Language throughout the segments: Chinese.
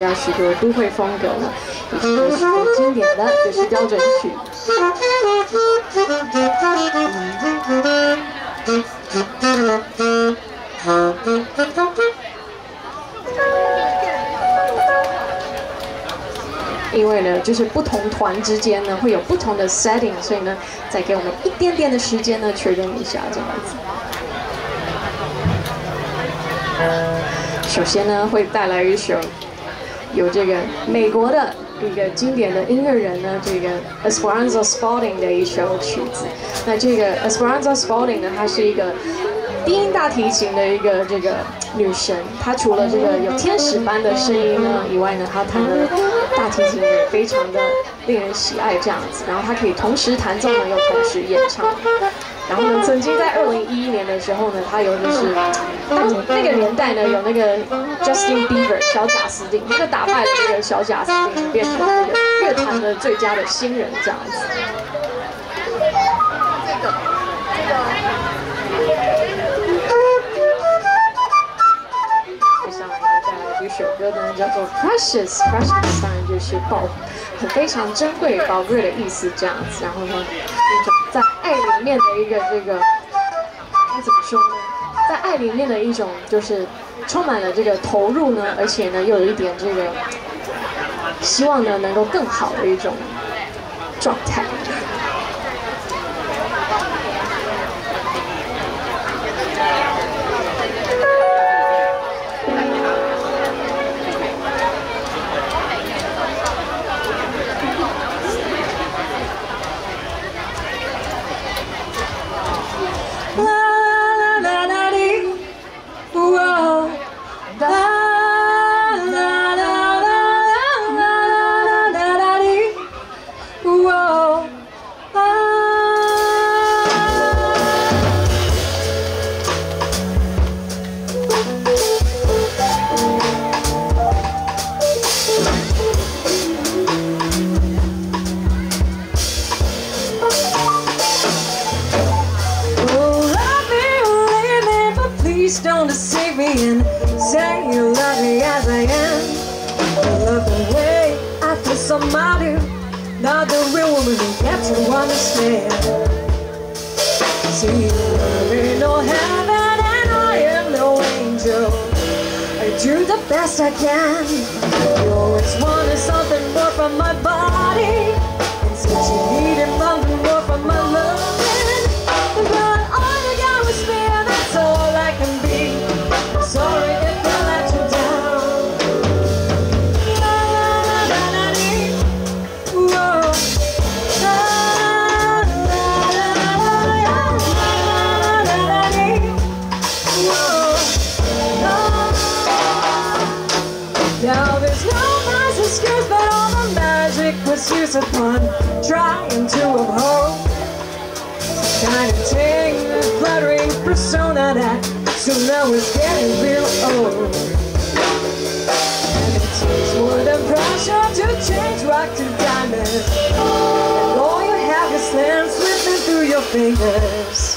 要许多都会风格呢，也是有许多经典的，就是标准曲。因为呢，就是不同团之间呢会有不同的 setting，所以呢，再给我们一点点的时间呢确认一下这样子。首先呢，会带来一首。有这个美国的一个经典的音乐人呢，这个 Esperanza Spalding 的一首曲子。那这个 Esperanza Spalding 呢，她是一个低音大提琴的一个这个女神。她除了这个有天使般的声音呢以外呢，她弹的大提琴也非常的令人喜爱这样子。然后他可以同时弹奏呢，又同时演唱。然后呢，曾经在二零一一年的时候呢，他有就是那个年代呢，有那个 Justin Bieber 小贾斯汀，他就打败了那个小贾斯汀，变成那个乐坛的最佳的新人这样子。这个，这个。接下来带来一首歌呢，叫做 Precious，Precious 当然就是宝，很非常珍贵、宝贵的意思这样子。然后呢，一种。在爱里面的一个这个该怎么说呢？在爱里面的一种就是充满了这个投入呢，而且呢又有一点这个希望呢能够更好的一种状态。Do the best I can. You always wanted something more from my body, and since now is getting real old. And it takes more than pressure to change rock to. And all you have is slipping through your fingers.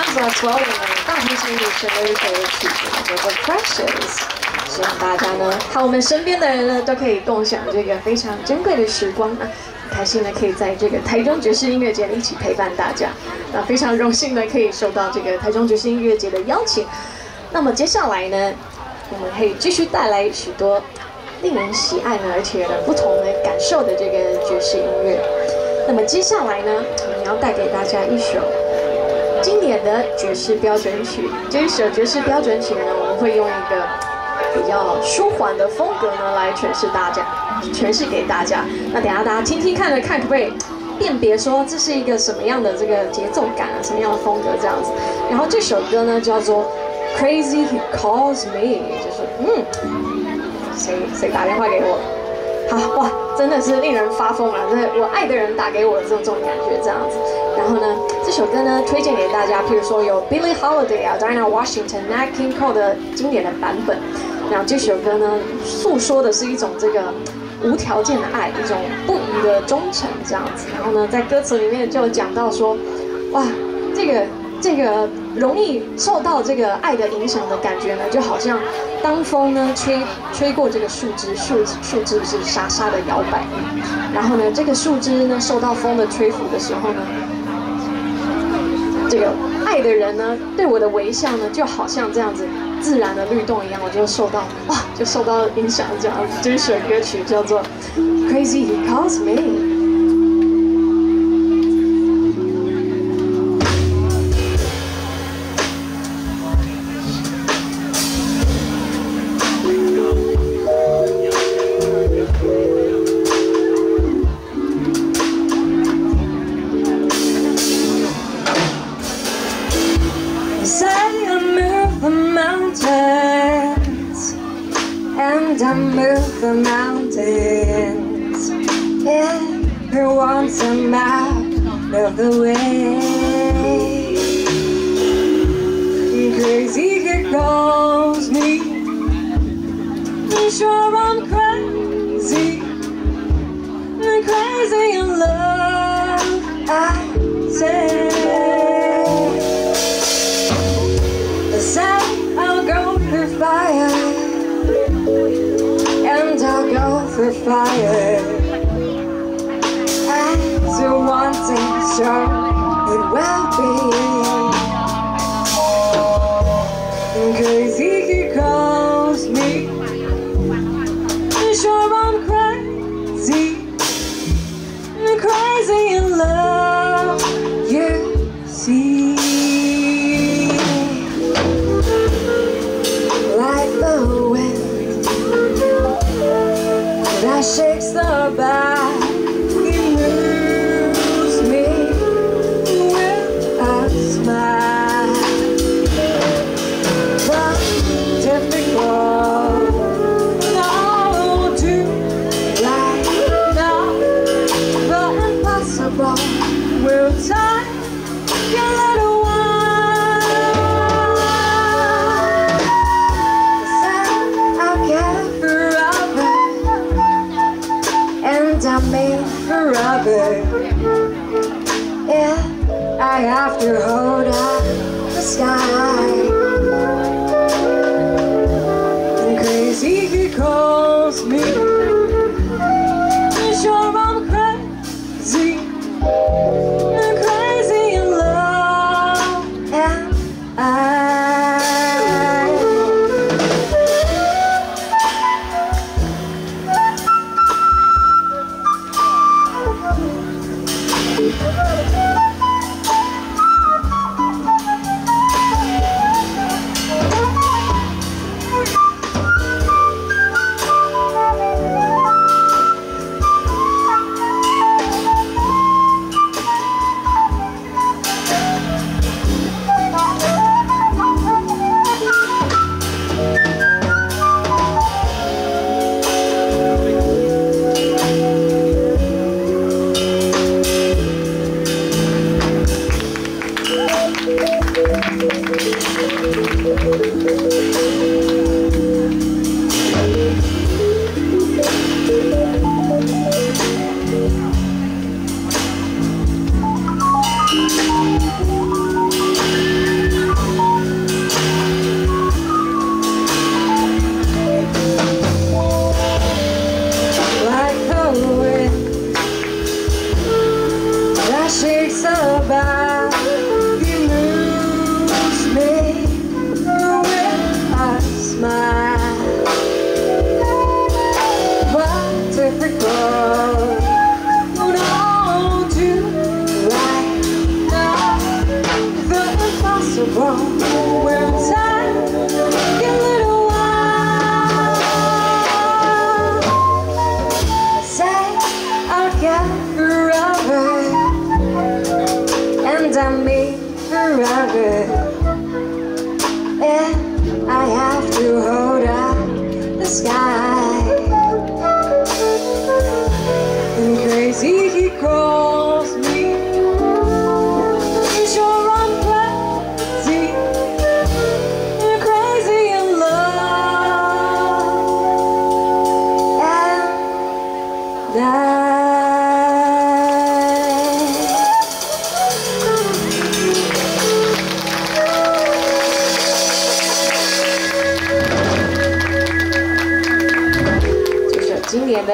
个 Esperanza Spalding 的大提琴女神的一首曲子，叫做 Precious。希望大家呢，和我们身边的人呢，都可以共享这个非常珍贵的时光啊！开心呢，可以在这个台中爵士音乐节一起陪伴大家。那非常荣幸呢，可以受到这个台中爵士音乐节的邀请。那么接下来呢，我们可以继续带来许多令人喜爱呢，而且呢不同的感受的这个爵士音乐。那么接下来呢，我们要带给大家一首经典的爵士标准曲。这一首爵士标准曲呢，我们会用一个比较舒缓的风格呢来诠释大家，诠释给大家。那等下大家听听看呢，看可不可以辨别说这是一个什么样的这个节奏感啊，什么样的风格这样子。然后这首歌呢叫做《Crazy He Calls Me》，就是嗯，谁谁打电话给我？好哇，真的是令人发疯啊！这我爱的人打给我的这种这种感觉，这样子。然后呢，这首歌呢推荐给大家，譬如说有 Billie Holiday 啊、Diana Washington、Nat King Cole 的经典的版本。然后这首歌呢，诉说的是一种这个无条件的爱，一种不渝的忠诚，这样子。然后呢，在歌词里面就讲到说，哇，这个。这个容易受到这个爱的影响的感觉呢，就好像当风呢吹吹过这个树枝，树树枝是沙沙的摇摆，然后呢，这个树枝呢受到风的吹拂的时候呢，这个爱的人呢对我的微笑呢就好像这样子自然的律动一样，我就受到哇，就受到影响，这样子这首歌曲叫做 Crazy He Calls Me。I I'll go for fire, and I'll go for fire. I do want it, so it will be. Vamos!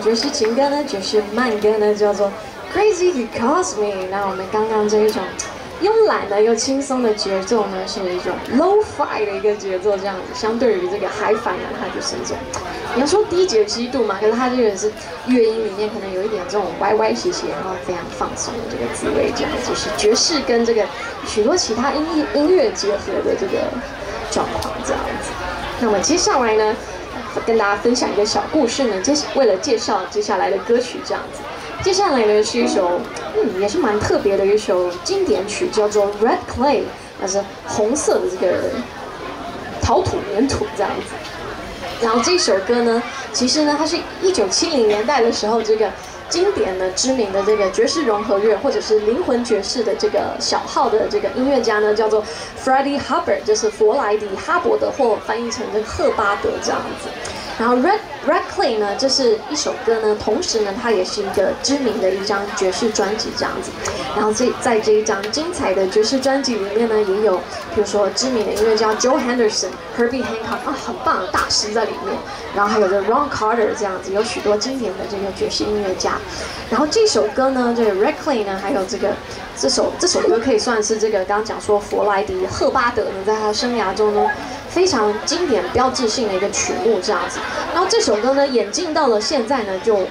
爵士情歌呢，爵士慢歌呢，叫做 Crazy He Calls Me。那我们刚刚这一种慵懒的又轻松的节奏呢，是一种 Low-fi 的一个节奏，这样子。相对于这个 high fi 呢，它就是一种你要说低解析度嘛，可是它这个是乐音里面可能有一点这种歪歪斜斜，然后非常放松的这个滋味，这样就是爵士跟这个许多其他音音乐结合的这个状况，这样子。那么接下来呢？跟大家分享一个小故事呢，接为了介绍接下来的歌曲这样子，接下来呢是一首，嗯，也是蛮特别的一首经典曲，叫做《Red Clay》，那是红色的这个陶土粘土这样子。然后这首歌呢，其实呢，它是一九七零年代的时候这个。经典的、知名的这个爵士融合乐，或者是灵魂爵士的这个小号的这个音乐家呢，叫做 Freddie Hubbard，就是弗莱迪·哈伯德，或翻译成这个赫巴德这样子。然后 Red Red Clay 呢，这是一首歌呢，同时呢，它也是一个知名的一张爵士专辑这样子。然后这在这一张精彩的爵士专辑里面呢，也有比如说知名的音乐家 Joe Henderson、Herbie Hancock 啊，很棒大师在里面。然后还有这 Ron Carter 这样子，有许多经典的这个爵士音乐家。然后这首歌呢，这个 Red Clay 呢，还有这个这首这首歌可以算是这个刚刚讲说弗莱迪赫巴德呢，在他生涯中呢。非常经典、标志性的一个曲目，这样子。然后这首歌呢，演进到了现在呢，就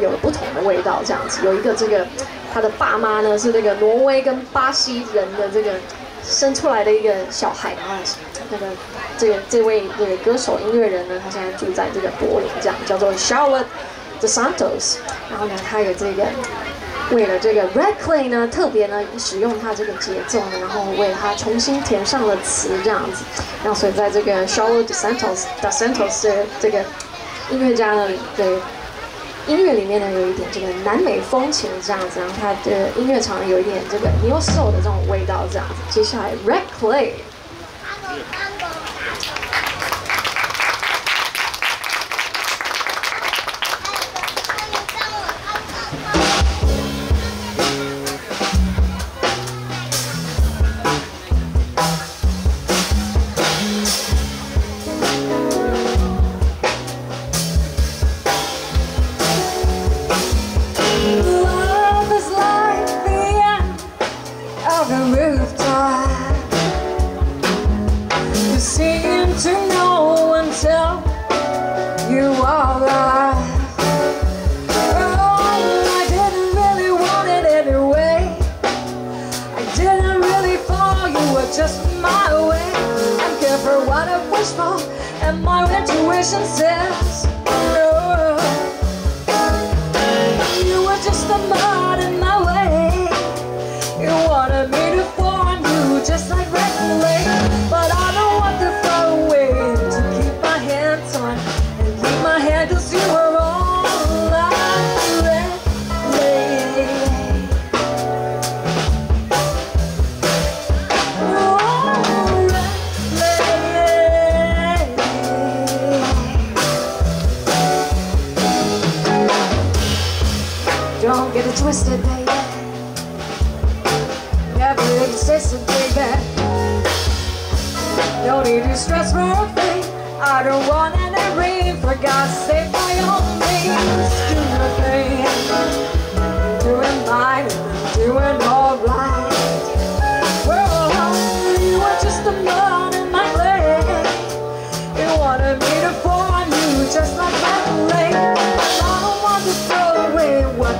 有了不同的味道，这样子。有一个这个，他的爸妈呢是这个挪威跟巴西人的这个生出来的一个小孩，然后那个这个这位这个歌手音乐人呢，他现在住在这个柏林，这样叫做 Charlotte de Santos。然后呢，他有这个。为了这个 Red Clay 呢，特别呢使用它这个节奏呢，然后为它重新填上了词这样子，然后所以在这个 Charlotte Santos Santos 的这个音乐家呢的音乐里面呢，有一点这个南美风情这样子，然后他的音乐场有一点这个 New Soul 的这种味道这样子。接下来 Red Clay。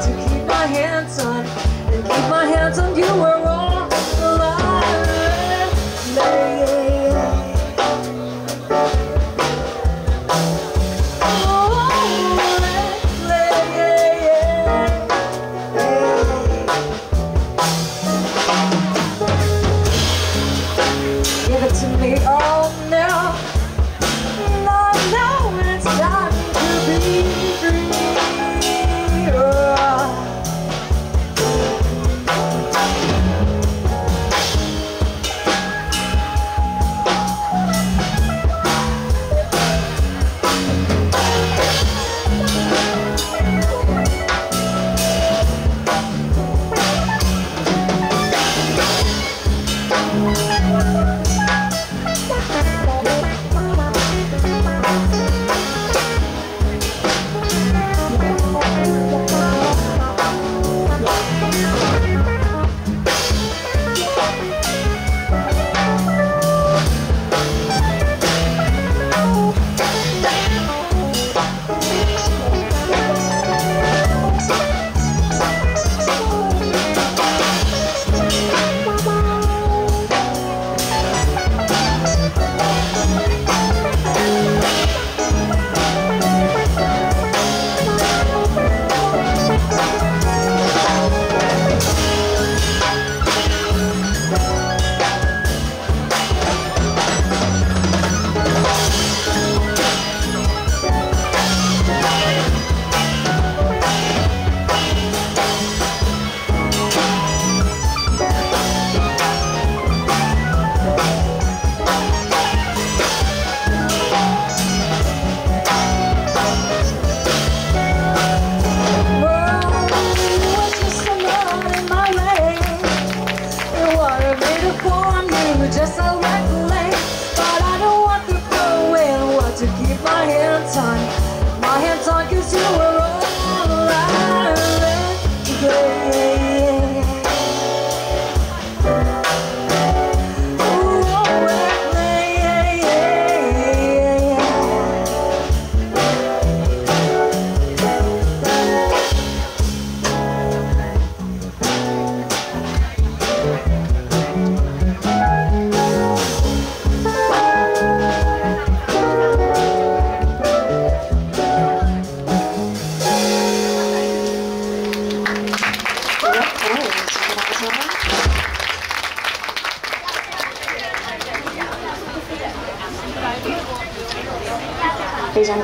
to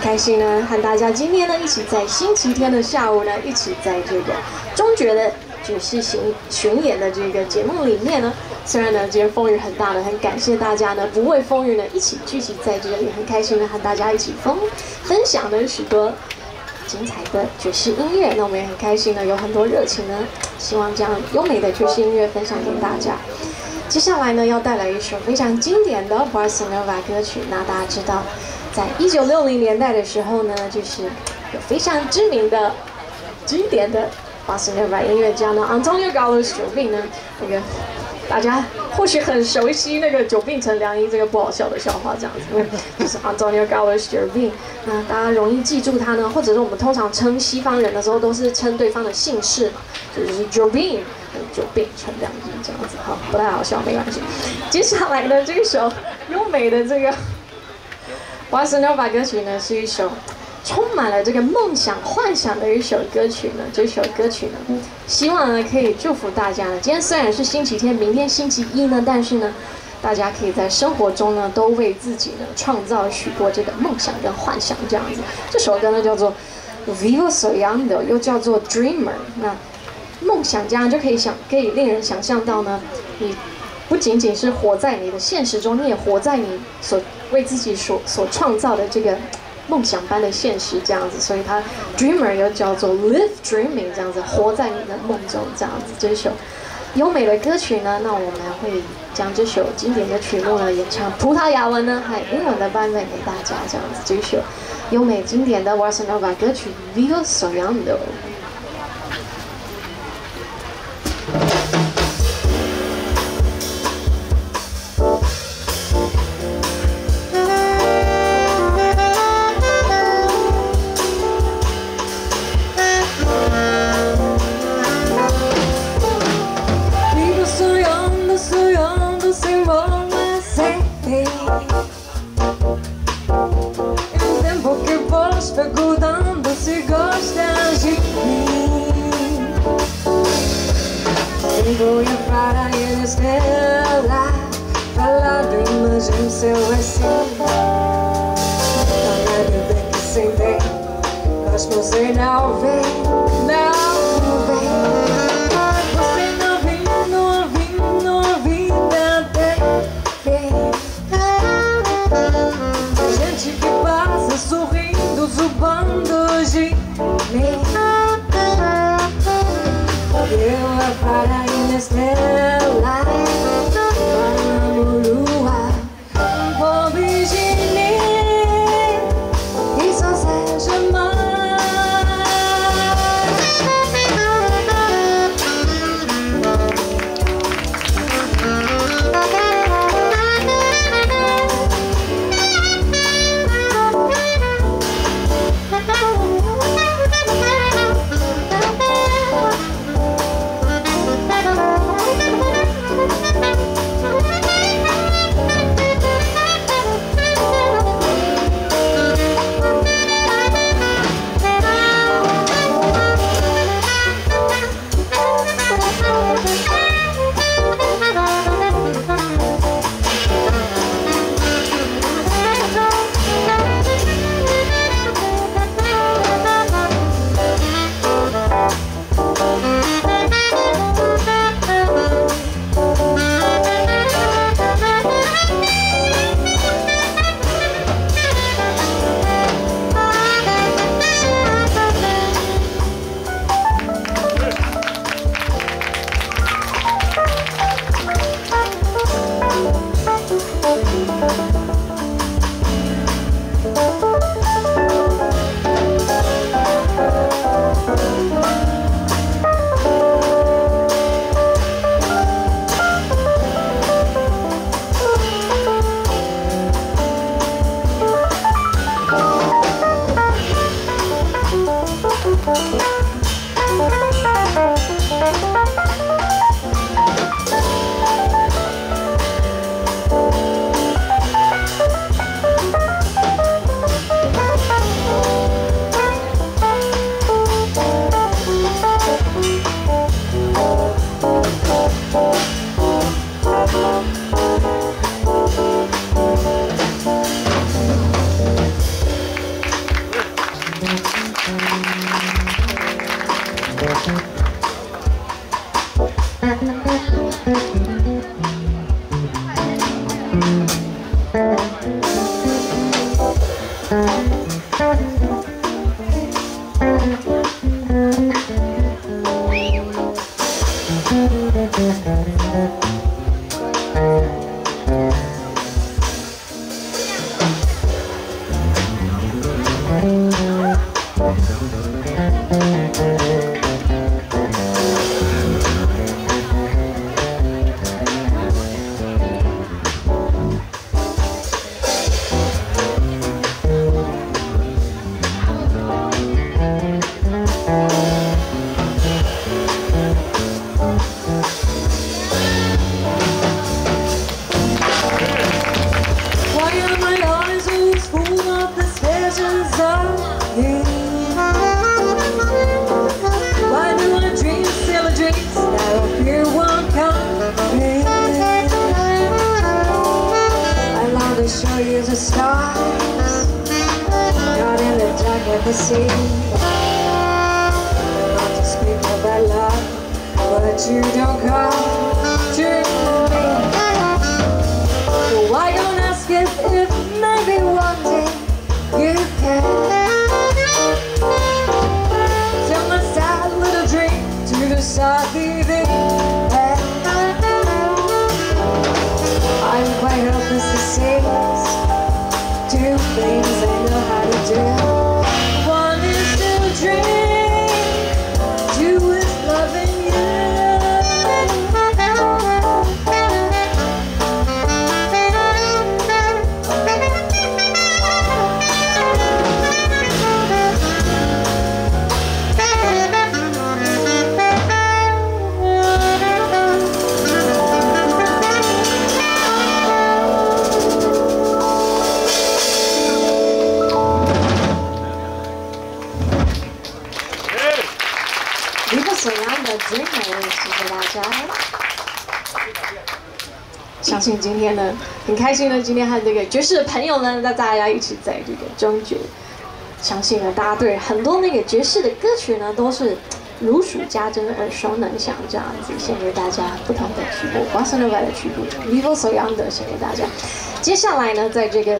开心呢，和大家今天呢一起在星期天的下午呢，一起在这个中觉的爵士巡巡演的这个节目里面呢。虽然呢今天风雨很大呢，很感谢大家呢不畏风雨呢一起聚集在这里，很开心的和大家一起分分享了许多精彩的爵士音乐。那我们也很开心呢，有很多热情呢，希望将优美的爵士音乐分享给大家。接下来呢要带来一首非常经典的 Bossa Nova 歌曲。那大家知道。在一九六零年代的时候呢，就是有非常知名的、经典的巴斯诺瓦音乐家呢，Antonio Carlos Jobim 呢，那个大家或许很熟悉那个“久病成良医”这个不好笑的笑话，这样子，就是 Antonio Carlos Jobim。那大家容易记住他呢，或者是我们通常称西方人的时候，都是称对方的姓氏嘛，就是 Jobim，久病成良医这样子，好，不太好笑，没关系。接下来呢，这首优美的这个。《Bossa Nova》歌曲呢，是一首充满了这个梦想、幻想的一首歌曲呢。这首歌曲呢，希望呢可以祝福大家呢。今天虽然是星期天，明天星期一呢，但是呢，大家可以在生活中呢，都为自己呢创造许多这个梦想跟幻想这样子。这首歌呢叫做《Vivo Soñando》，又叫做《Dreamer》。那梦想家就可以想，可以令人想象到呢，你。不仅仅是活在你的现实中，你也活在你所为自己所所创造的这个梦想般的现实这样子，所以它 dreamer 又叫做 live dreaming 这样子，活在你的梦中这样子。这首优美的歌曲呢，那我们会将这首经典的曲目呢演唱葡萄牙文呢，还英文的版本给大家这样子。这首优美经典的 Bossa Nova 歌曲 Vivo espera Falado imagem seu assim. Para viver que sem bem Mas você não vem wildfire in the starlight Thank you. the sea. Speak of our love, but you don't come. 今天呢，很开心呢，今天和这个爵士的朋友呢，那大家一起在这个中爵。相信呢，大家对很多那个爵士的歌曲呢，都是如数家珍、耳熟能详这样子。献给大家不同的曲目，Bossa Nova 的曲目，Vivo So Young 的献给大家。接下来呢，在这个。